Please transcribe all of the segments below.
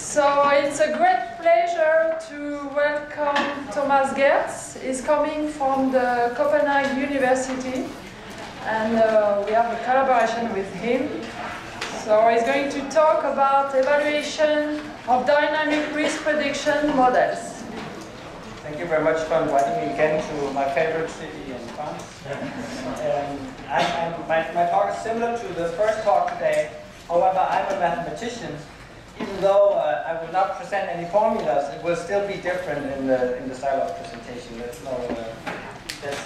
So it's a great pleasure to welcome Thomas Gerds. He's coming from the Copenhagen University and uh, we have a collaboration with him. So he's going to talk about evaluation of dynamic risk prediction models. Thank you very much for inviting me again to my favorite city in France. um, I, I'm, my, my talk is similar to the first talk today. However, I'm a mathematician. Even though uh, I will not present any formulas, it will still be different in the in the style of presentation. That's no, uh, that's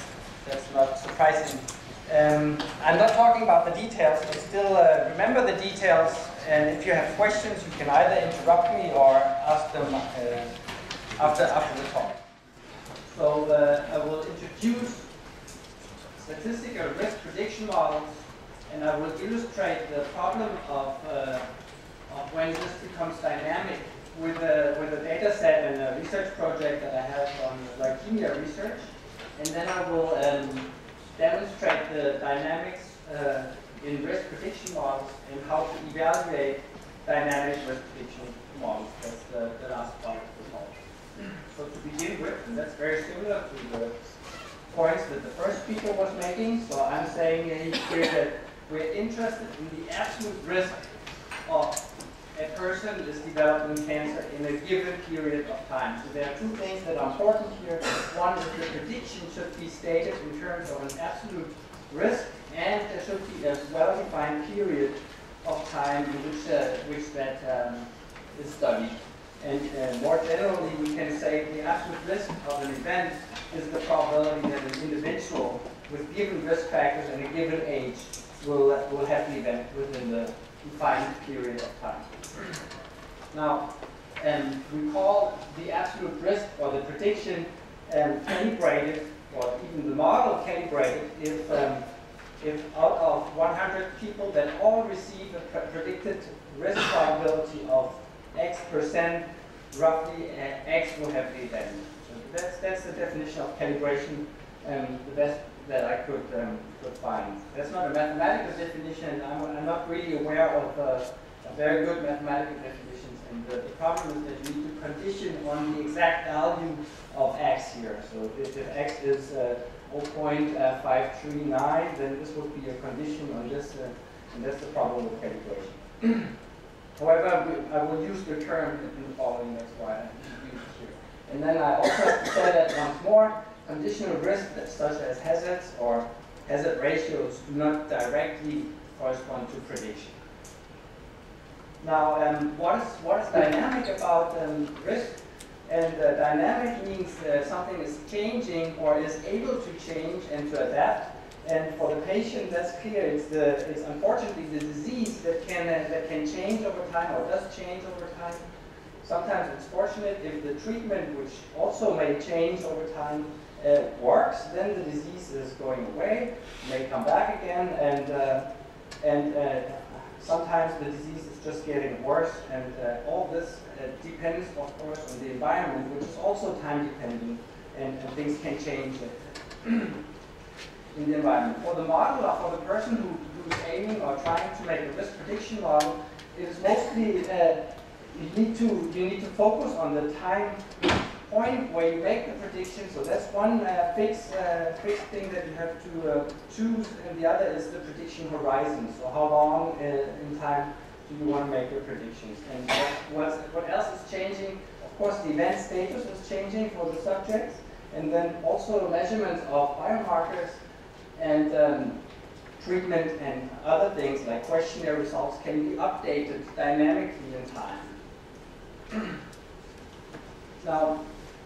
that's not surprising. Um, I'm not talking about the details, but still uh, remember the details. And if you have questions, you can either interrupt me or ask them uh, after after the talk. So uh, I will introduce statistical risk prediction models, and I will illustrate the problem of, uh, of when this becomes dynamic with a, with a data set and a research project that I have on leukemia research. And then I will um, demonstrate the dynamics uh, in risk prediction models and how to evaluate dynamic risk prediction models. That's the, the last part of the talk. So to begin with, and that's very similar to the points that the first speaker was making. So I'm saying here that we're interested in the absolute risk of a person is developing cancer in a given period of time. So there are two things that are important here. One is the prediction should be stated in terms of an absolute risk, and there should be a well-defined period of time in which, uh, which that um, is studied. And uh, more generally, we can say the absolute risk of an event is the probability that an individual with given risk factors and a given age will, uh, will have the event within the defined period of time. Now, um, we call the absolute risk or the prediction um, calibrated, or even the model calibrated, if, um, if out of 100 people that all receive a predicted risk probability of X percent, roughly uh, X will have the event. So that's, that's the definition of calibration, um, the best that I could, find. That's not a mathematical definition. I'm, I'm not really aware of uh, very good mathematical definitions. And the, the, problem is that you need to condition on the exact value of X here. So if, if X is uh, 0.539, then this would be a condition on this, uh, and that's the problem with calibration. However, I will use the term in the following, that's why I use it here. And then I also say that once more, conditional risk such as hazards or hazard ratios do not directly correspond to prediction. Now, um, what, is, what is dynamic about um, risk? And uh, dynamic means uh, something is changing or is able to change and to adapt. And for the patient, that's clear. It's the it's unfortunately the disease that can uh, that can change over time or does change over time. Sometimes it's fortunate if the treatment, which also may change over time, uh, works. Then the disease is going away, may come back again, and uh, and uh, sometimes the disease is just getting worse. And uh, all this uh, depends, of course, on the environment, which is also time dependent, and, and things can change in the environment. For the model or for the person who, who's aiming or trying to make a risk prediction model, it is mostly uh, you need to you need to focus on the time point where you make the prediction. So that's one uh, fixed uh, fixed thing that you have to uh, choose, and the other is the prediction horizon. So how long uh, in time do you want to make your predictions? And what, what else is changing? Of course, the event status is changing for the subjects, and then also measurements of biomarkers and um, treatment and other things like questionnaire results can be updated dynamically in time. now,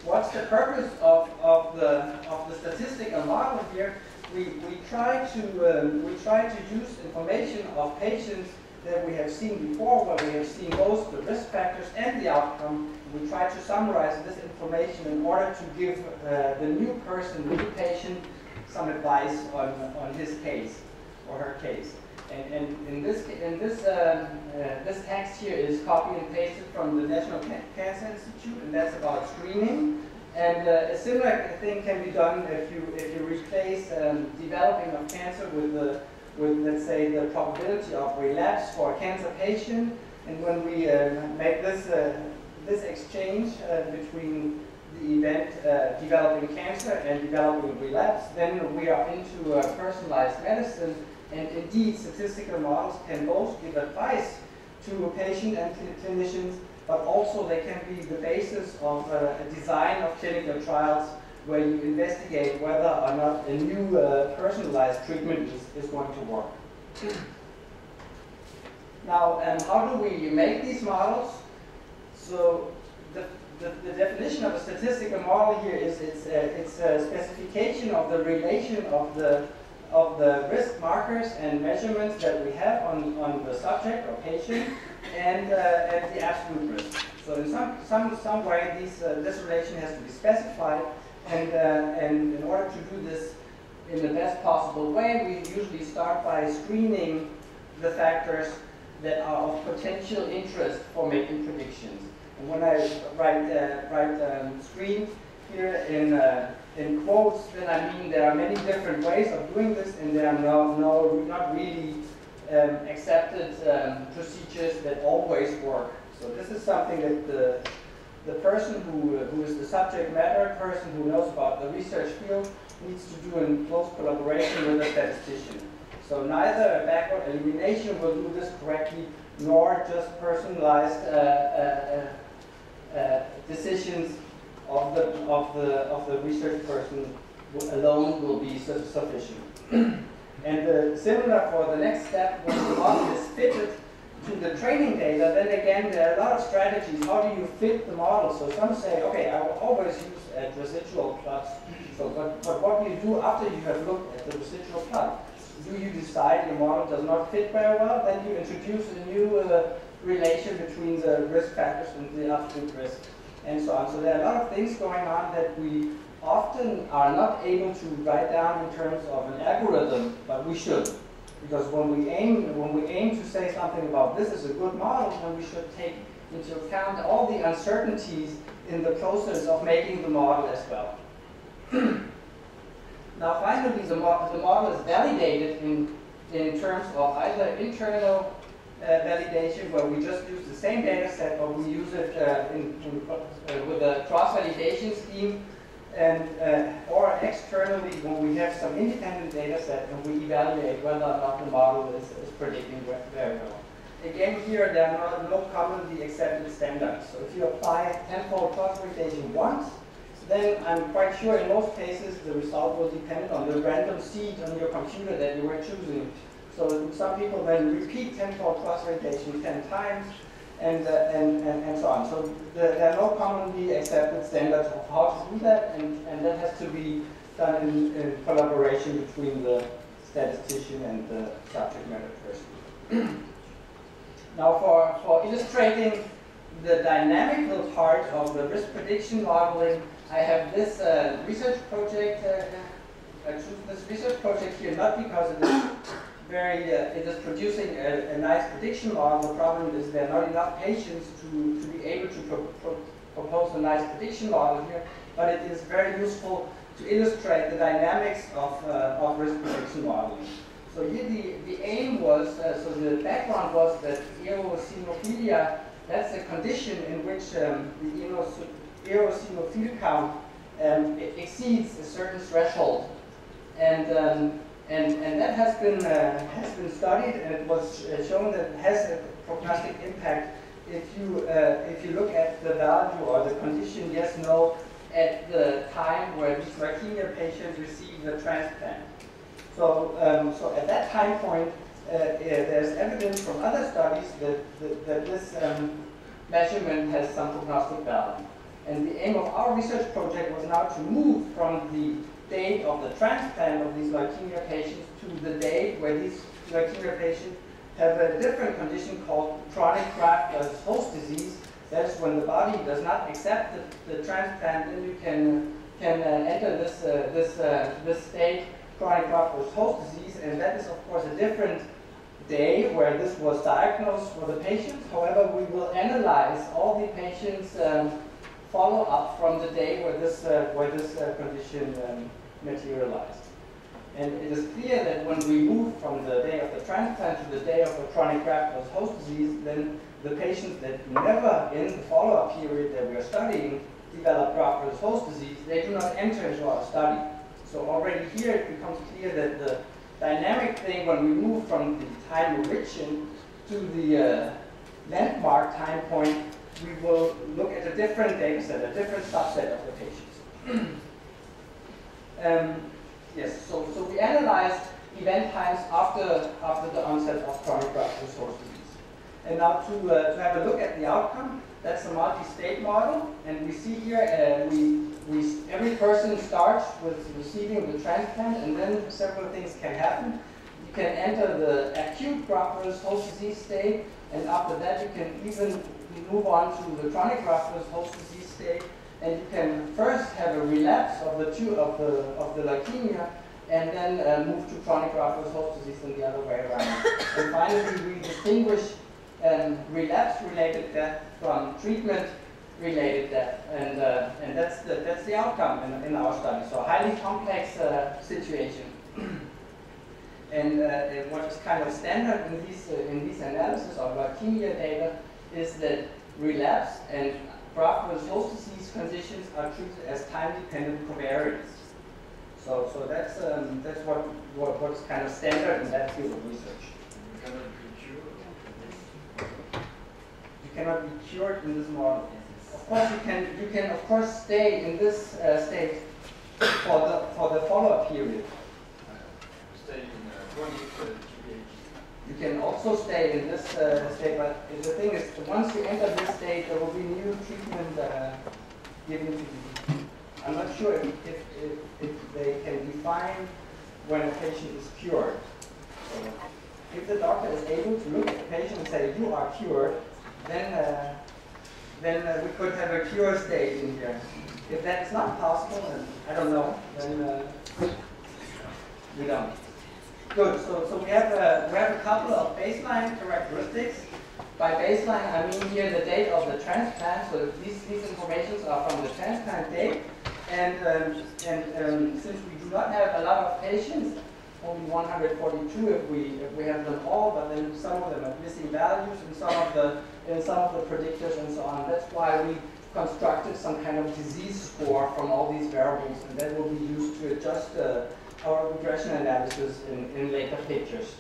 what's the purpose of, of, the, of the statistical model here? We, we, try to, um, we try to use information of patients that we have seen before, where we have seen both the risk factors and the outcome. We try to summarize this information in order to give uh, the new person, the new patient, some advice on, on his case or her case. And, and in this, in this, uh, uh, this text here is copied and pasted from the National Cancer Institute, and that's about screening. And uh, a similar thing can be done if you, if you replace um, developing of cancer with, the, with, let's say, the probability of relapse for a cancer patient. And when we uh, make this, uh, this exchange uh, between the event uh, developing cancer and developing relapse, then we are into personalized medicine. And indeed, statistical models can both give advice to patient and clinicians, but also they can be the basis of uh, a design of clinical trials where you investigate whether or not a new uh, personalized treatment is, is going to work. Now, um, how do we make these models? So the, the, the, definition of a statistical model here is it's a, it's a specification of the relation of the of the risk markers and measurements that we have on, on the subject or patient and, uh, and the absolute risk. So in some, some, some way, these, uh, this relation has to be specified and, uh, and in order to do this in the best possible way, we usually start by screening the factors that are of potential interest for making predictions. And when I write, uh, write um, screen here in, uh, in quotes, then I mean there are many different ways of doing this and there are no, no not really um, accepted um, procedures that always work. So this is something that the, the person who, who is the subject matter person who knows about the research field needs to do in close collaboration with a statistician. So neither a backward elimination will do this correctly, nor just personalized uh, uh, uh, decisions of the, of, the, of the research person alone will be su sufficient. and similar for the next step, when the model is fitted to the training data, then again, there are a lot of strategies. How do you fit the model? So some say, okay, I will always use a residual plots. So, but, but what do you do after you have looked at the residual plot? Do you decide your model does not fit very well? Then you introduce a new uh, relation between the risk factors and the absolute risk, and so on. So there are a lot of things going on that we often are not able to write down in terms of an algorithm, but we should. Because when we aim, when we aim to say something about this is a good model, then we should take into account all the uncertainties in the process of making the model as well. now finally, the, mo the, model is validated in, in terms of either internal validation, where we just use the same data set, or we use it uh, in, in, uh, with a cross-validation scheme, and uh, or externally when we have some independent data set and we evaluate whether or not the model is, is predicting very well. Again, here there are no, no commonly accepted standards. So if you apply tenfold cross-validation once, then I'm quite sure in most cases the result will depend on the random seed on your computer that you were choosing. So some people then repeat tenfold cross-validation 10 times, and, uh, and, and, and, so on. So the, there are no commonly accepted standards of how to do that, and, and that has to be done in, in collaboration between the statistician and the subject matter person. now for, for illustrating the dynamical part of the risk prediction modeling, I have this uh, research project, uh, I choose this research project here not because it is very, uh, it is producing a, a, nice prediction model. The problem is there are not enough patients to, to be able to pro pro propose a nice prediction model here, but it is very useful to illustrate the dynamics of, uh, of risk prediction modeling. So here the, the aim was, uh, so the background was that eosinophilia, that's a condition in which um, the eosinophil count um, exceeds a certain threshold. And um, and, and that has been, uh, has been studied and it was uh, shown that it has a prognostic impact if you, uh, if you look at the value or the condition yes, no, at the time where these leukemia patients receive the transplant. So, um, so at that time point, uh, uh, there's evidence from other studies that, that, that this um, measurement has some prognostic value. And the aim of our research project was now to move from the date of the transplant of these leukemia patients to the date where these leukemia patients have a different condition called chronic graft-versus-host disease. That's when the body does not accept the, the transplant, then you can can uh, enter this uh, this uh, this state, chronic graft-versus-host disease, and that is of course a different day where this was diagnosed for the patient. However, we will analyze all the patients' um, follow-up from the day where this uh, where this uh, condition um, materialized. And it is clear that when we move from the day of the transplant to the day of the chronic graft-versus-host disease, then the patients that never in the follow-up period that we are studying develop graft-versus-host disease, they do not enter into our study. So already here it becomes clear that the dynamic thing when we move from the time origin to the uh, landmark time point, we will look at a different data set, a different subset of the patients. um, yes, so, so we analyzed event times after, after the onset of chronic graft-versus-host disease. And now to, uh, to have a look at the outcome, that's a multi-state model, and we see here uh, we, we, every person starts with receiving the transplant, and then several things can happen. You can enter the acute graft-versus-host disease state, and after that you can even move on to the chronic graft-versus-host disease state, and you can first have a relapse of the two of the of the leukemia, and then uh, move to chronic graft-versus-host disease and the other way around. and finally, we distinguish um, relapse-related death from treatment-related death, and uh, and that's the that's the outcome in, in our study. So highly complex uh, situation. and uh, what is kind of standard in these uh, in these analysis of leukemia data is that relapse and graft-versus-host disease conditions are treated as time-dependent covariates. So so that's um, that's what, what what's kind of standard in that field of research. You cannot be cured in this model. Of course, you can you can of course stay in this uh, state for the for the follow-up period. Stay in uh, You can also stay in this uh, state, but the thing is, once you enter this state, there will be new treatment uh, given to you. I'm not sure if, if, if, if, they can define when a patient is cured. So if the doctor is able to look at the patient and say, you are cured, then uh, then uh, we could have a cure state in here. If that's not possible, then I don't know, then uh, we don't. Good, so, so we, have a, we have a couple of baseline characteristics. By baseline, I mean here the date of the transplant, so these, these informations are from the transplant date. And, um, and um, since we do not have a lot of patients, only 142 if we if we have them all, but then some of them have missing values and some of the in some of the predictors and so on. That's why we constructed some kind of disease score from all these variables, and that will be used to adjust uh, our regression analysis in, in later pictures.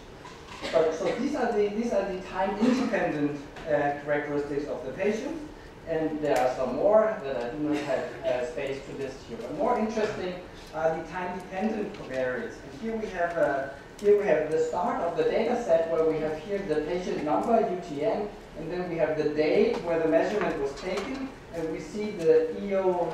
But, so these are the these are the time-independent uh, characteristics of the patient, and there are some more that I do not have uh, space to list here. But more interesting are the time-dependent covariates. And here we have uh, here we have the start of the data set where we have here the patient number, UTN, and then we have the date where the measurement was taken, and we see the EO,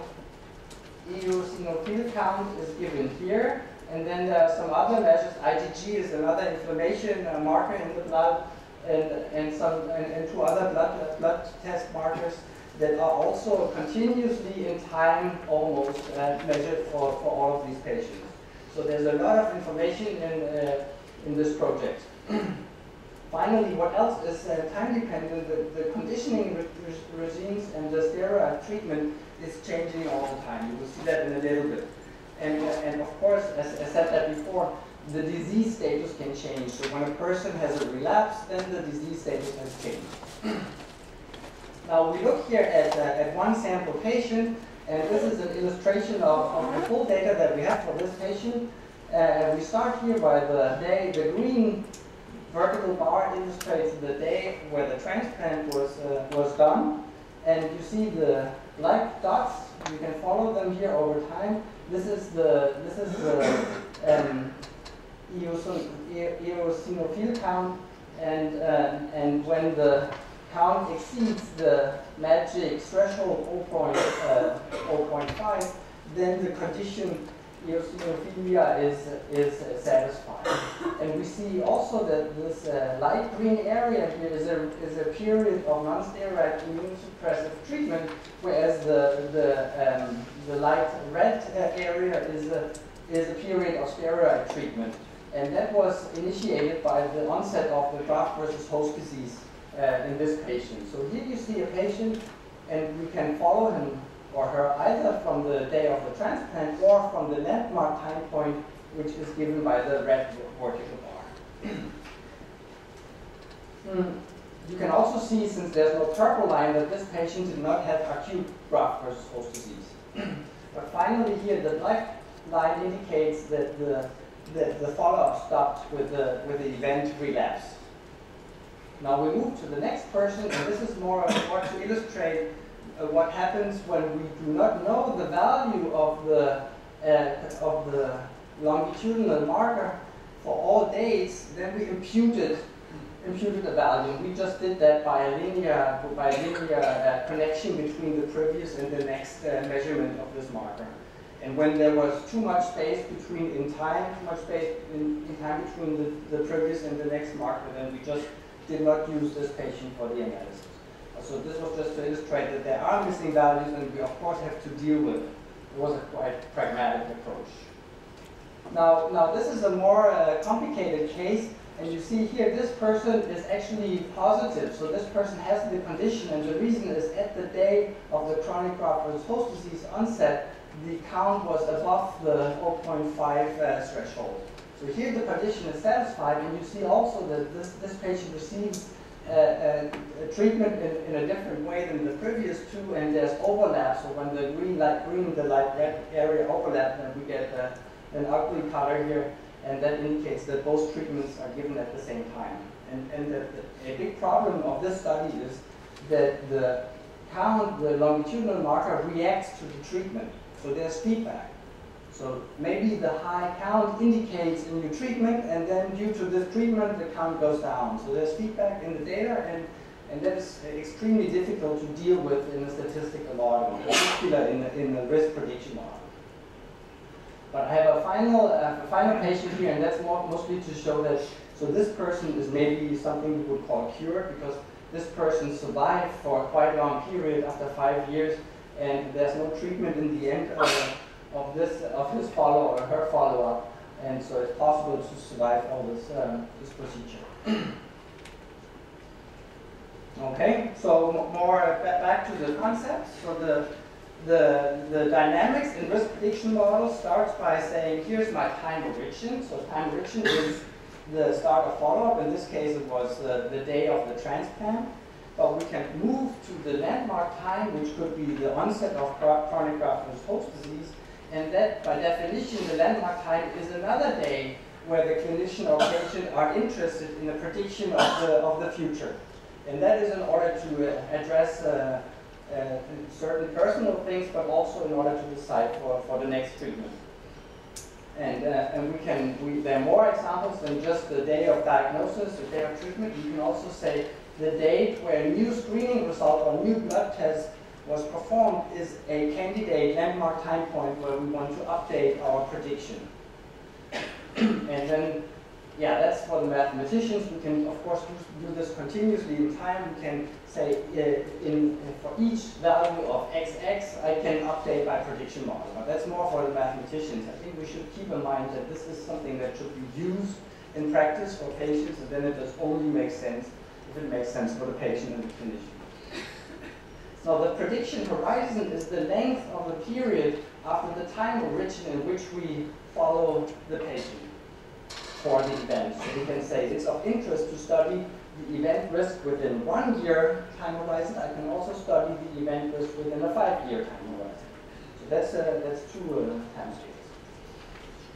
eosinophil count is given here, and then there are some other measures. IgG is another inflammation uh, marker in the blood, and, and, some, and, and two other blood, blood test markers that are also continuously in time almost uh, measured for, for all of these patients. So there's a lot of information in, uh, in this project. Finally, what else is uh, time dependent? The, the conditioning re re regimes and the steroid treatment is changing all the time. You will see that in a little bit. And, uh, and of course, as I said that before, the disease status can change. So when a person has a relapse, then the disease status has changed. now we look here at, uh, at one sample patient, and this is an illustration of, of the full data that we have for this patient. Uh, we start here by the day, the green vertical bar illustrates the day where the transplant was, uh, was done. And you see the black dots, you can follow them here over time. This is the, this is the um, eosinophil count, and, uh, and when the count exceeds the magic threshold 0.5, uh, then the condition eosinophilia is, is satisfied. And we see also that this uh, light green area here is a, is a period of non-steroid immunosuppressive treatment, whereas the, the, um, the light red uh, area is a, is a period of steroid treatment. And that was initiated by the onset of the graft versus host disease uh, in this patient. So here you see a patient, and we can follow him or her either from the day of the transplant or from the landmark time point which is given by the red vertical bar. Hmm. You can also see, since there's no purple line, that this patient did not have acute graft versus host disease. but finally here, the black line indicates that the, the, the follow-up stopped with the, with the event relapse. Now we move to the next person, and this is more, more to illustrate uh, what happens when we do not know the value of the, uh, of the longitudinal marker for all dates, then we imputed imputed a value. We just did that by a linear, by a linear uh, connection between the previous and the next uh, measurement of this marker. And when there was too much space between in time, too much space in, in time between the, the previous and the next marker, then we just did not use this patient for the analysis. So this was just to illustrate that there are missing values and we of course have to deal with it. Was a quite pragmatic approach. Now, now this is a more uh, complicated case and you see here, this person is actually positive. So this person has the condition, and the reason is at the day of the chronic graft-versus-host disease onset, the count was above the 0.5 uh, threshold. So here the condition is satisfied, and you see also that this, this patient receives treatment in, in, a different way than the previous two, and there's overlap. So when the green, light green, the light red area overlap, then we get uh, an ugly color here and that indicates that both treatments are given at the same time. And, and the, the, a big problem of this study is that the count, the longitudinal marker reacts to the treatment. So there's feedback. So maybe the high count indicates a new treatment, and then due to this treatment, the count goes down. So there's feedback in the data, and, and that is extremely difficult to deal with in a statistical model, particularly in, in the risk prediction model. But I have a final, uh, final patient here, and that's more, mostly to show that, so this person is maybe something we would call cured, because this person survived for a quite long period after five years, and there's no treatment in the end of, of this, of his follow up or her follow-up, and so it's possible to survive all this, um, this procedure. okay, so more uh, back to the concept. So the the, the dynamics in risk prediction model starts by saying, here's my time origin. So time origin is the start of follow-up. In this case, it was the, the day of the transplant. But we can move to the landmark time, which could be the onset of chronic graft-versus-host disease. And that, by definition, the landmark time is another day where the clinician or patient are interested in the prediction of the, of the future. And that is in order to uh, address uh, uh, certain personal things, but also in order to decide for, for the next treatment. And, uh, and we can, we, there are more examples than just the day of diagnosis, the day of treatment. You can also say the date where a new screening result or new blood test was performed is a candidate landmark time point where we want to update our prediction. and then yeah, that's for the mathematicians. We can, of course, do, this continuously in time. We can say uh, in, for each value of xx, I can update my prediction model. But that's more for the mathematicians. I think we should keep in mind that this is something that should be used in practice for patients, and then it does only make sense if it makes sense for the patient and the clinician. So the prediction horizon is the length of the period after the time origin in which we follow the patient for the event. So we can say it's of interest to study the event risk within one year time horizon. I can also study the event risk within a five-year time horizon. So that's, uh, that's two uh, time scales.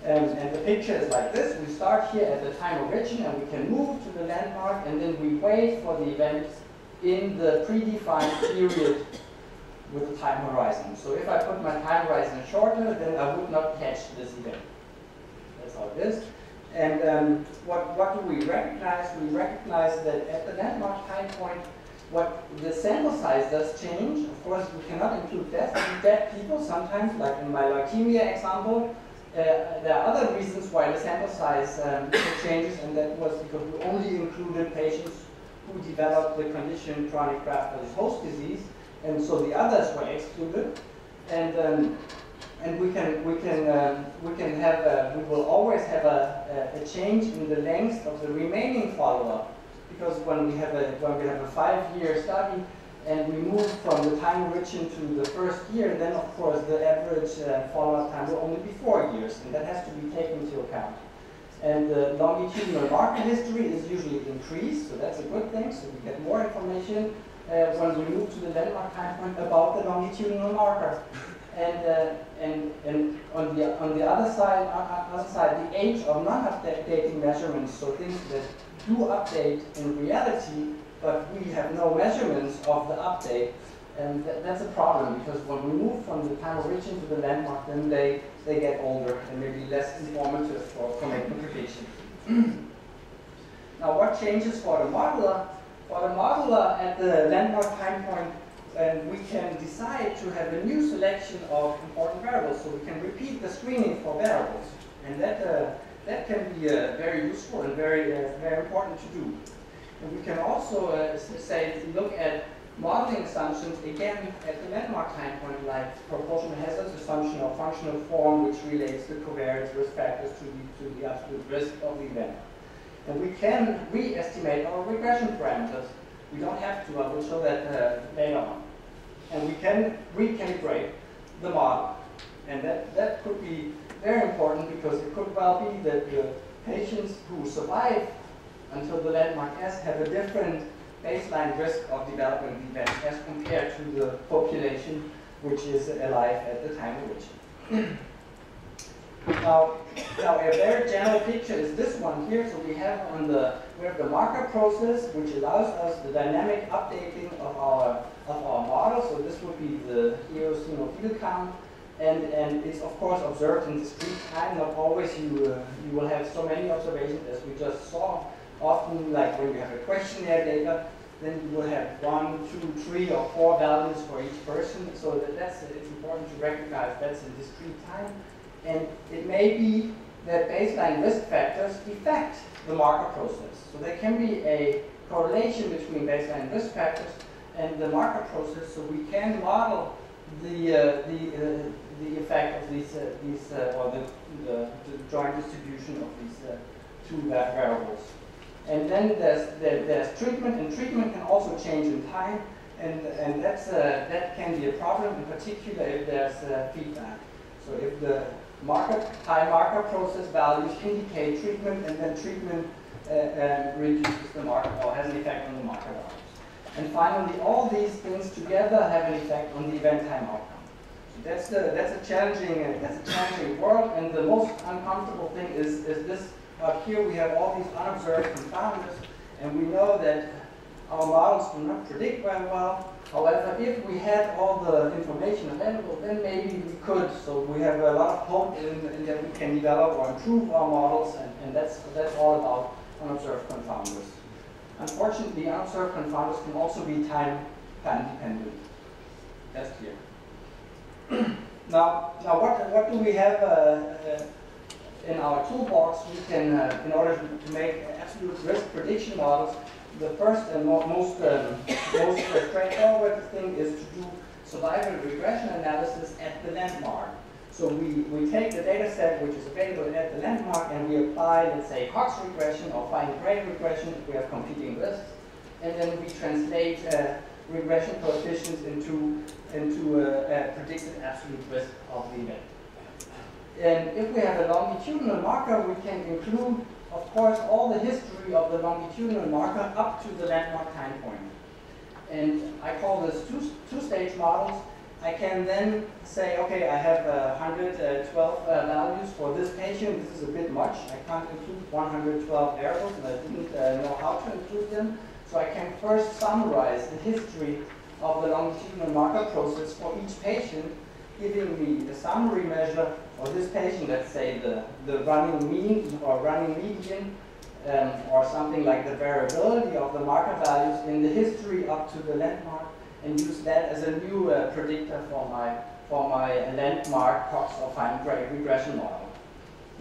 Um, and the picture is like this. We start here at the time origin and we can move to the landmark and then we wait for the event in the predefined period with the time horizon. So if I put my time horizon shorter, then I would not catch this event. That's how it is. And um, what, what do we recognize? We recognize that at the landmark time point, what the sample size does change. Of course, we cannot include death, dead people sometimes, like in my leukemia example. Uh, there are other reasons why the sample size um, changes, and that was because we only included patients who developed the condition chronic graft-versus-host disease, and so the others were excluded. And um, and we can we can um, we can have a, we will always have a, a, a, change in the length of the remaining follow-up because when we have a when we have a five-year study, and we move from the time origin to the first year, then of course the average uh, follow-up time will only be four years, and that has to be taken into account. And the longitudinal marker history is usually increased, so that's a good thing, so we get more information uh, when we move to the landmark time point about the longitudinal marker. And, uh, and, and on, the, on the other side, uh, other side, the age of non-updating measurements, so things that do update in reality, but we have no measurements of the update, and th that's a problem because when we move from the time origin to the landmark, then they, they get older and maybe less informative for, making predictions. now what changes for the modeler? For the modeler at the landmark time point, and we can decide to have a new selection of important variables, so we can repeat the screening for variables. And that, uh, that can be uh, very useful and very, uh, very important to do. And we can also uh, say, look at modeling assumptions, again, at the landmark time point, like proportional hazards assumption or functional form, which relates the covariance risk factors to the, to the absolute risk of the event. And we can re-estimate our regression parameters. We don't have to, I will show that uh, later on. And we can recalibrate the model. And that, that could be very important because it could well be that the patients who survive until the landmark S have a different baseline risk of development events as compared to the population which is alive at the time of origin. Now, now a very general picture is this one here. So we have on the we have the marker process, which allows us the dynamic updating of our of our model. So this would be the eosinophil count, and and it's of course observed in discrete time. Not always you uh, you will have so many observations as we just saw. Often, like when you have a questionnaire data, then you will have one, two, three, or four values for each person. So that that's it's important to recognize that's in discrete time. And it may be that baseline risk factors affect the marker process. So there can be a correlation between baseline risk factors and the marker process, so we can model the uh, the uh, the effect of these uh, these uh, or the, the, the joint distribution of these uh, two variables. And then there's there, there's treatment, and treatment can also change in time, and and that's uh, that can be a problem in particular if there's feedback. So if the marker, high marker process values indicate treatment, and then treatment uh, uh, reduces the marker or has an effect on the marker values. And finally, all these things together have an effect on the event time outcome. So that's the that's a challenging uh, that's a challenging world, and the most uncomfortable thing is is this. Up here we have all these unobserved confounders, and we know that our models do not predict very well. However, if we had all the information available, then maybe we could. So we have a lot of hope in, in that we can develop or improve our models, and, and that's, that's all about unobserved confounders. Unfortunately, unobserved confounders can also be time, time dependent. That's clear. now, now what, what do we have uh, uh, in our toolbox? We can, uh, in order to, make absolute risk prediction models, the first and mo most, um, most straightforward thing is to do survival regression analysis at the landmark. So we, we take the data set which is available at the landmark and we apply, let's say, Cox regression or Fine-Gray regression if we have competing lists. And then we translate uh, regression coefficients into, into a, a predicted absolute risk of the event. And if we have a longitudinal marker, we can include of course, all the history of the longitudinal marker up to the landmark time point. And I call this two, two-stage models. I can then say, okay, I have uh, 112 uh, values for this patient. This is a bit much. I can't include 112 variables, and I didn't uh, know how to include them. So I can first summarize the history of the longitudinal marker process for each patient, giving me a summary measure or this patient, let's say the, the running mean or running median, um, or something like the variability of the marker values in the history up to the landmark, and use that as a new uh, predictor for my, for my landmark Cox or Fine-Gray regression model.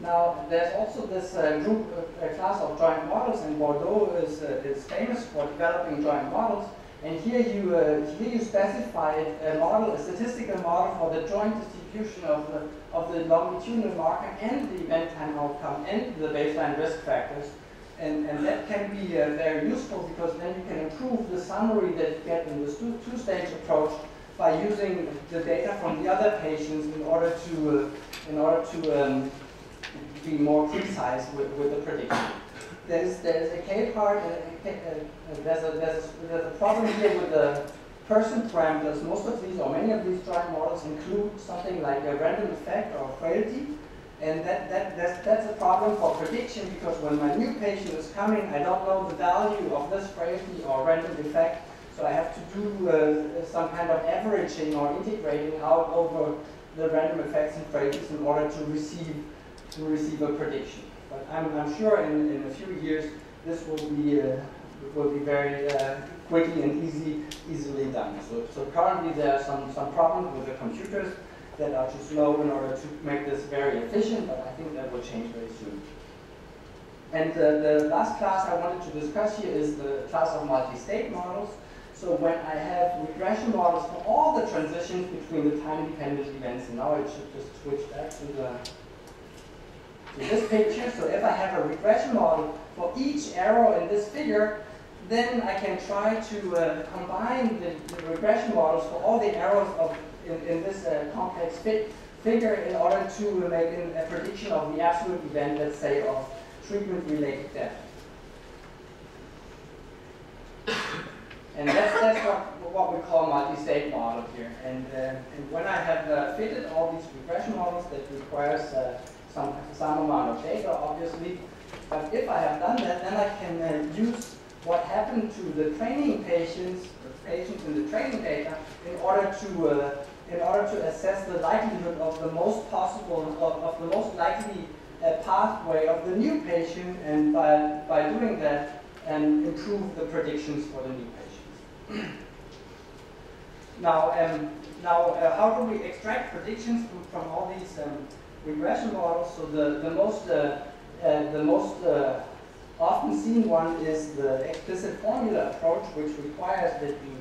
Now, there's also this uh, group, uh, class of joint models, and Bordeaux is, uh, is famous for developing joint models. And here you, uh, here you specify a model, a statistical model for the joint distribution of the, of the longitudinal marker and the event time outcome and the baseline risk factors. And, and that can be uh, very useful because then you can improve improve the summary that you get in this two-stage approach by using the data from the other patients in order to, uh, in order to um, be more precise with, with the prediction. There's, there's a K part, uh, uh, there's, a, there's, a, there's a problem here with the person parameters. Most of these, or many of these joint models include something like a random effect or frailty. And that, that, that's, that's a problem for prediction because when my new patient is coming, I don't know the value of this frailty or random effect. So I have to do uh, some kind of averaging or integrating out over the random effects and frailties in order to receive, to receive a prediction. But I'm, I'm sure in, in a few years this will be, uh, will be very uh, quickly and easy, easily done. So, so currently there are some, some problems with the computers that are too slow in order to make this very efficient, but I think that will change very soon. And uh, the last class I wanted to discuss here is the class of multi-state models. So when I have regression models for all the transitions between the time-dependent events, and now I should just switch back to the to this picture. So if I have a regression model for each arrow in this figure, then I can try to uh, combine the, the, regression models for all the arrows of in, in this uh, complex fit figure in order to make a prediction of the absolute event, let's say, of treatment-related death. And that's, that's what, what we call multi-state model here. And, uh, and when I have uh, fitted all these regression models that requires uh, some, some amount of data, obviously, but if I have done that, then I can uh, use what happened to the training patients, the patients in the training data, in order to uh, in order to assess the likelihood of the most possible of, of the most likely uh, pathway of the new patient, and by by doing that, and improve the predictions for the new patients. now, um, now, uh, how do we extract predictions from, from all these um, regression models? So the the most uh, uh the most uh, often seen one is the explicit formula approach, which requires that you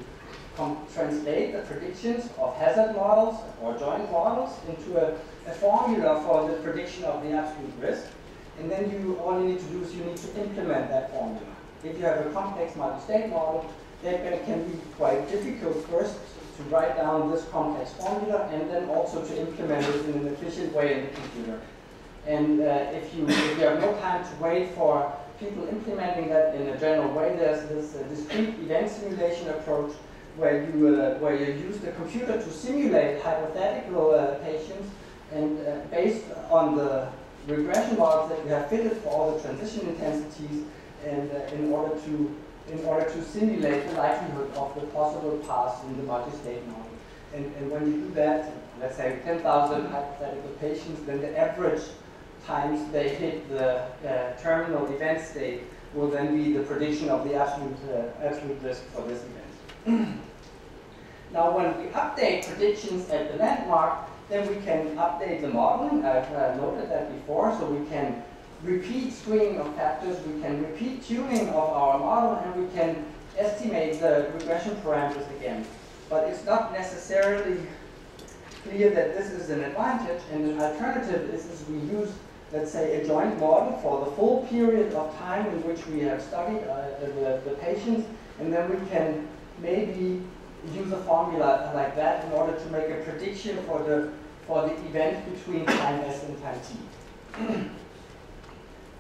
translate the predictions of hazard models or joint models into a, a, formula for the prediction of the absolute risk. And then you all you need to do is you need to implement that formula. If you have a complex multi-state model, that can be quite difficult first to write down this complex formula and then also to implement it in an efficient way in the computer. And uh, if, you, if you have no time to wait for people implementing that in a general way. There's this uh, discrete event simulation approach where you, uh, where you use the computer to simulate hypothetical uh, patients and uh, based on the regression models that you have fitted for all the transition intensities and uh, in order to in order to simulate the likelihood of the possible paths in the multi-state model. And, and when you do that, let's say 10,000 hypothetical patients, then the average times they hit the uh, terminal event state will then be the prediction of the absolute, uh, absolute risk for this event. now when we update predictions at the landmark, then we can update the modeling. I've uh, noted that before, so we can repeat screening of factors, we can repeat tuning of our model, and we can estimate the regression parameters again. But it's not necessarily clear that this is an advantage, and an alternative is, is we use let's say, a joint model for the full period of time in which we have studied uh, the, the patients, and then we can maybe use a formula like that in order to make a prediction for the for the event between time s and time t.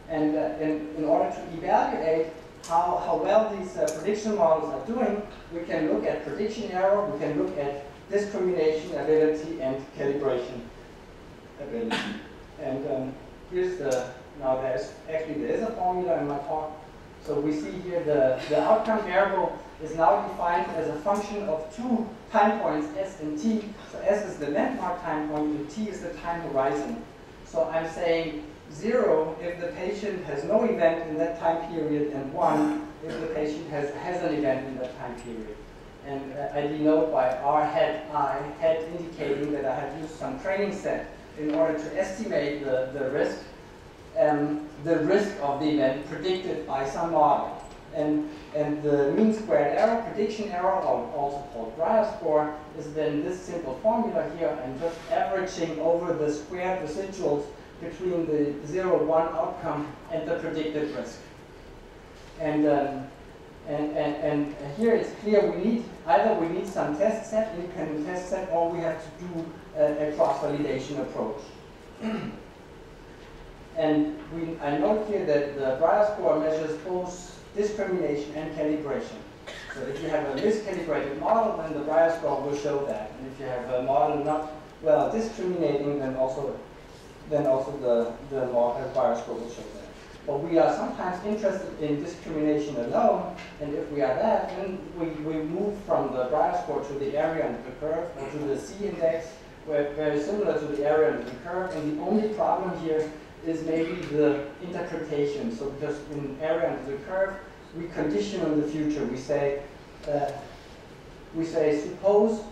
and uh, in, in order to evaluate how, how well these uh, prediction models are doing, we can look at prediction error, we can look at discrimination ability and calibration ability. And um, here's the, now there's, actually there is a formula in my talk. So we see here the, the outcome variable is now defined as a function of two time points, s and t. So s is the landmark time point and t is the time horizon. So I'm saying zero if the patient has no event in that time period and one if the patient has, has an event in that time period. And uh, I denote by r head i, head indicating that I have used some training set in order to estimate the, the risk, um, the risk of the event predicted by some model. And, and the mean squared error, prediction error, or also called Brier score, is then this simple formula here, and just averaging over the squared residuals between the 0, 1 outcome and the predicted risk. And, um, and, and, and here it's clear we need, either we need some test set, independent test set, or we have to do a, a cross-validation approach. and we, I note here that the Brier score measures both discrimination and calibration. So if you have a miscalibrated model, then the Brier score will show that. And if you have a model not well discriminating, then also then also the, the will show that. But we are sometimes interested in discrimination alone, and if we are that, then we, we move from the Brier score to the area under the curve, or to the C index, where very similar to the area under the curve, and the only problem here is maybe the interpretation. So because in area under the curve, we condition on the future. We say, uh, we say, suppose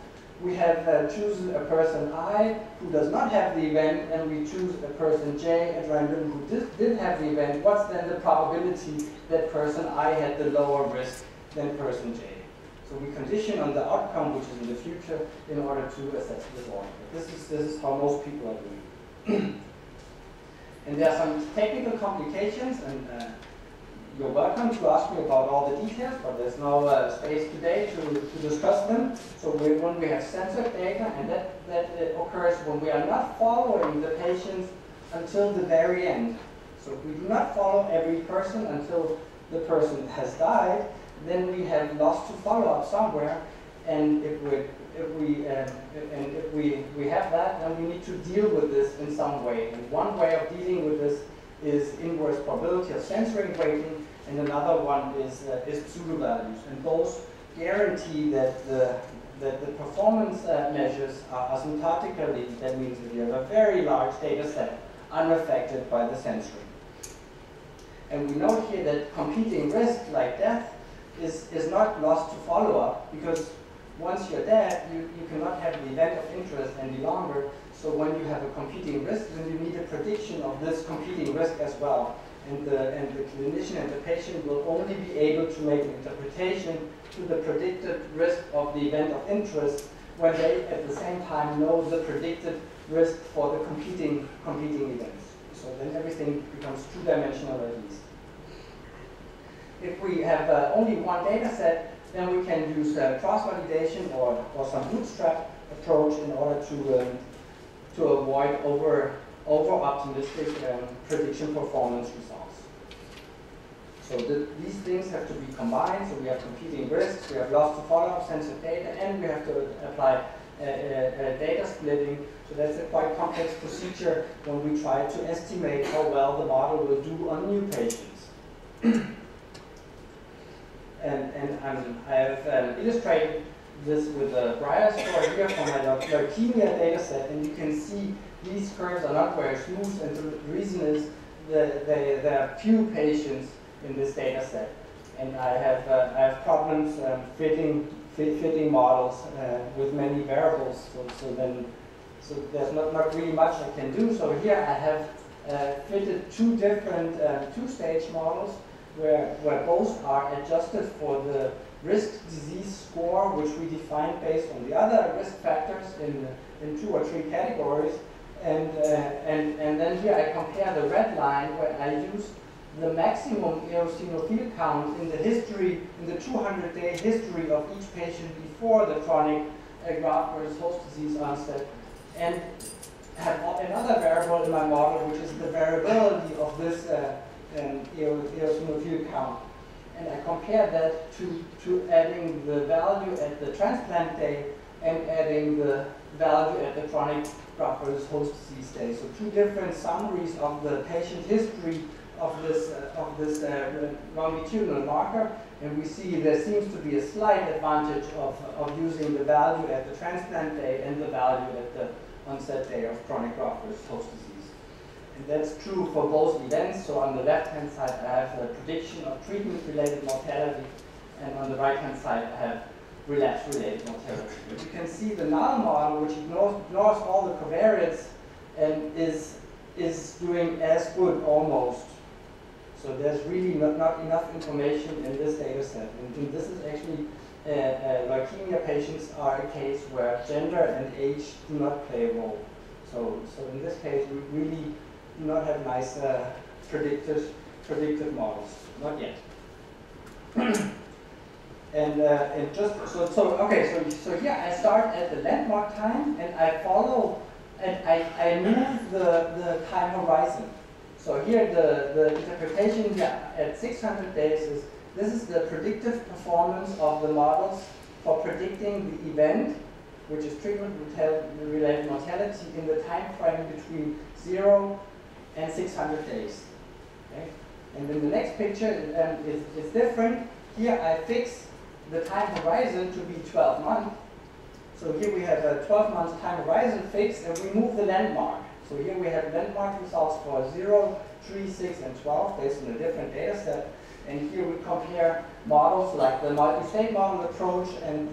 we have uh, chosen a person I who does not have the event, and we choose a person J at random who did, did have the event. What's then the probability that person I had the lower risk than person J? So we condition on the outcome, which is in the future, in order to assess this order. This is, this is how most people are doing. and there are some technical complications, and uh, you're welcome to ask me about all the details, but there's no uh, space today to, to discuss them. So we, when we have censored data, and that, that uh, occurs when we are not following the patients until the very end. So if we do not follow every person until the person has died, then we have lost to follow up somewhere. And if we if we uh, and if we we have that, then we need to deal with this in some way. And one way of dealing with this is inverse probability of censoring weighting, and another one is, uh, pseudo values. And those guarantee that the, that the performance uh, measures are asymptotically, that means that you have a very large data set unaffected by the censoring. And we note here that competing risk, like death, is, is not lost to follow-up, because once you're dead, you, you cannot have the event of interest any longer, so when you have a competing risk, then you need a prediction of this competing risk as well. And the, and the clinician and the patient will only be able to make an interpretation to the predicted risk of the event of interest when they at the same time know the predicted risk for the competing, competing events. So then everything becomes two-dimensional at least. If we have uh, only one data set, then we can use uh, cross-validation or, or some bootstrap approach in order to um, to avoid over, over optimistic um, prediction performance results. So the, these things have to be combined. So we have competing risks, we have loss to follow-up sensitive data, and we have to apply uh, uh, uh, data splitting. So that's a quite complex procedure when we try to estimate how well the model will do on new patients. and and I have um, illustrated this with a Brier score here from my leukemia data set, and you can see these curves are not very smooth, and the reason is that there are few patients in this data set. And I have, uh, I have problems um, fitting, fit, fitting models uh, with many variables, so, so then so there's not, not really much I can do. So here I have uh, fitted two different uh, two-stage models where, where both are adjusted for the risk disease score, which we define based on the other risk factors in, in two or three categories. And, uh, and, and then here I compare the red line where I use the maximum eosinophil count in the history, in the 200-day history of each patient before the chronic uh, graft versus host disease onset, and have another variable in my model, which is the variability of this uh, um, eosinophil count. And I compare that to, to adding the value at the transplant day and adding the value at the chronic graft versus host disease day. So two different summaries of the patient history of this, uh, of this uh, longitudinal marker, and we see there seems to be a slight advantage of, of using the value at the transplant day and the value at the onset day of chronic graft versus host disease. And that's true for both events. So on the left-hand side, I have a prediction of treatment-related mortality, and on the right-hand side, I have relapse-related mortality. But you can see the null model, which ignores, ignores all the covariates, and is, is doing as good almost. So there's really not, not enough information in this data set. And, and this is actually uh, uh, leukemia patients are a case where gender and age do not play a role. So, so in this case, we really do not have nice uh, predictive, predictive models, not yet. And uh, just, so, so, okay, so, so here I start at the landmark time and I follow, and I, I move the, the time horizon. So here the, the interpretation here at 600 days is, this is the predictive performance of the models for predicting the event, which is treatment-related mortality in the time frame between 0 and 600 days. Okay? And then the next picture um, is, is different. Here I fix the time horizon to be 12 months. So here we have a 12 months time horizon fixed and we move the landmark. So here we have landmark results for 0, 3, 6, and 12 based on a different data set. And here we compare models like the multi-state model approach and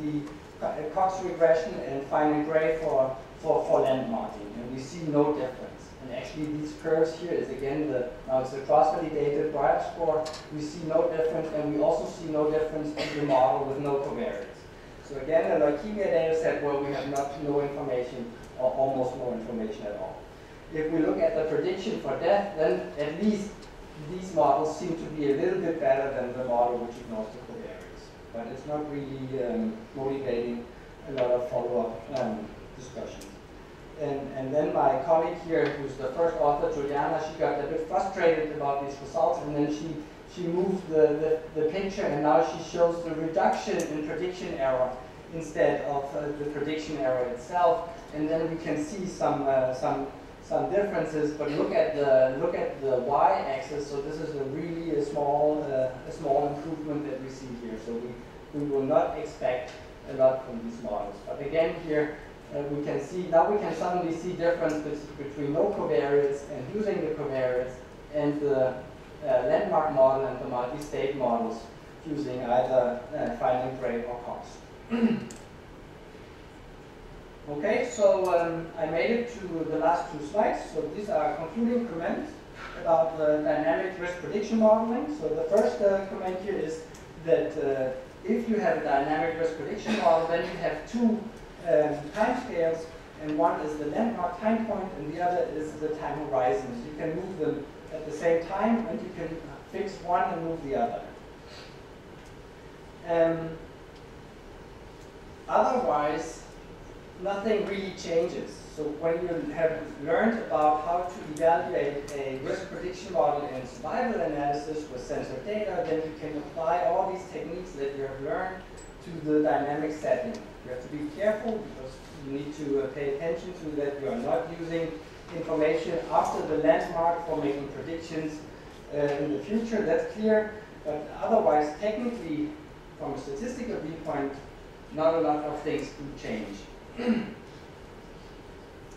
the uh, Cox regression and Fine Gray for, for, for landmarking. And we see no difference. And actually these curves here is again the, now it's the cross-validated Brier score. We see no difference and we also see no difference in the model with no covariates. So again, the leukemia data set where we have not, no information or almost no information at all. If we look at the prediction for death, then at least these models seem to be a little bit better than the model which ignores the covariates. But it's not really um, motivating a lot of follow-up um, discussions. And, and then my colleague here, who's the first author, Juliana, she got a bit frustrated about these results, and then she, she moved the, the, the picture, and now she shows the reduction in prediction error instead of uh, the prediction error itself. And then we can see some, uh, some some differences, but look at the look at the y-axis. So this is a really a small uh, a small improvement that we see here. So we we will not expect a lot from these models. But again, here uh, we can see now we can suddenly see differences between no covariates and using the covariates and the uh, landmark model and the multi-state models using either uh, Fine Gray or Cox. Okay, so um, I made it to the last two slides. So these are concluding comments about the dynamic risk prediction modeling. So the first uh, comment here is that uh, if you have a dynamic risk prediction model, then you have two um, time scales, and one is the landmark time point, and the other is the time horizon. So you can move them at the same time, and you can fix one and move the other. Um, otherwise, nothing really changes. So when you have learned about how to evaluate a risk prediction model and survival analysis with censored data, then you can apply all these techniques that you have learned to the dynamic setting. You have to be careful because you need to uh, pay attention to that you are not using information after the landmark for making predictions uh, in the future, that's clear. But otherwise, technically, from a statistical viewpoint, not a lot of things do change.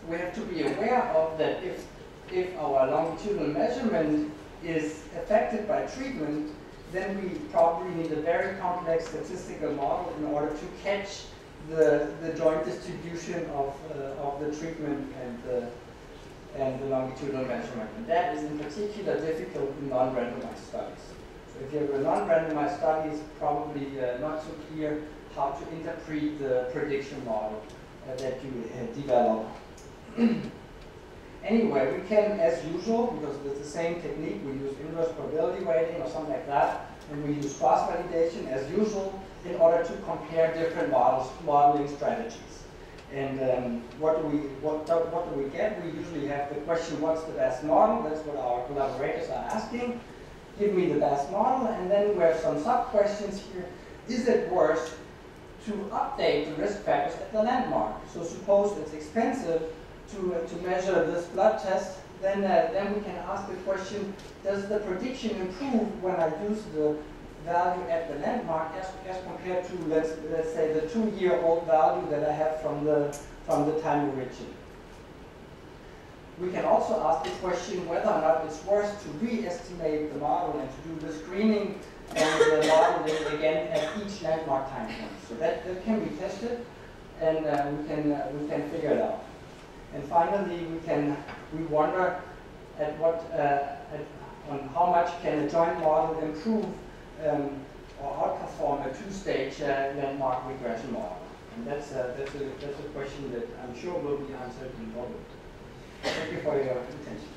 we have to be aware of that if, if our longitudinal measurement is affected by treatment, then we probably need a very complex statistical model in order to catch the, the joint distribution of, uh, of the treatment and the, and the longitudinal measurement. And that is in particular difficult in non-randomized studies. So if you have a non-randomized study, it's probably uh, not so clear how to interpret the prediction model uh, that you uh, develop. anyway, we can, as usual, because it's the same technique, we use inverse probability weighting or something like that, and we use cross-validation as usual in order to compare different models, modeling strategies. And um, what do we what, what do we get? We usually have the question, what's the best model? That's what our collaborators are asking. Give me the best model, and then we have some sub-questions here. Is it worth to update the risk factors at the landmark. So suppose it's expensive to, uh, to measure this blood test, then, uh, then we can ask the question, does the prediction improve when I use the value at the landmark as, as compared to, let's, let's say, the two-year-old value that I have from the, from the time origin? We can also ask the question whether or not it's worth to re-estimate the model and to do the screening and the model it again at each landmark time point. So that, that can be tested, and uh, we can uh, we can figure it out. And finally, we can we wonder at what uh, at, on how much can a joint model improve um, or outperform a two-stage uh, landmark regression model. And that's that's a that's a question that I'm sure will be answered in Robert. Thank you for your attention.